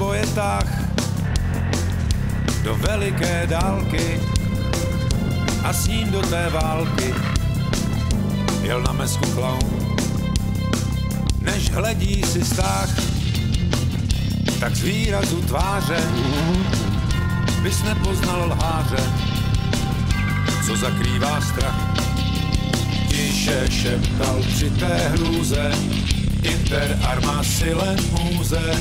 nebo je tah do veliké dálky a s ním do té války jel na mesku klaun. Než hledí si stách, tak z výrazu tváře bys nepoznal lháře, co zakrývá strach. Tiše šeptal při té hrůze, inter arma silen muze,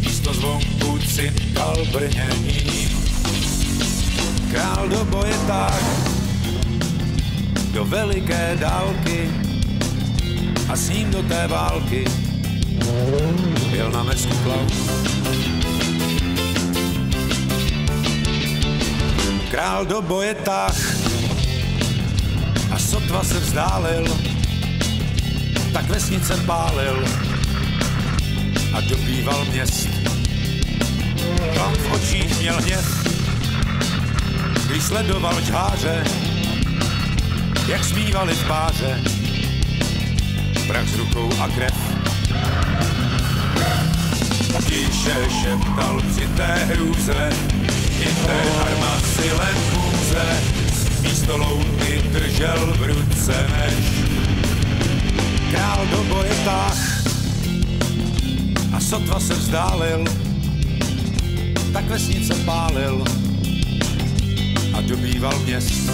místo zvonku cinkal brnění. Král do boje tak, do veliké dálky a s ním do té války byl na mesku klaun. Král do boje tak a sotva se vzdálil, tak vesnice pálil a dobýval měst. Tam v očích měl hněv, když sledoval žháře, jak zpívali v páře, prach s rukou a krev. Tiše šeptal při té hrůze, i té arma silen můze, místo louky držel v ruce než král do boje táh a sotva se vzdálil, tak vesnice pálil a dobýval měst.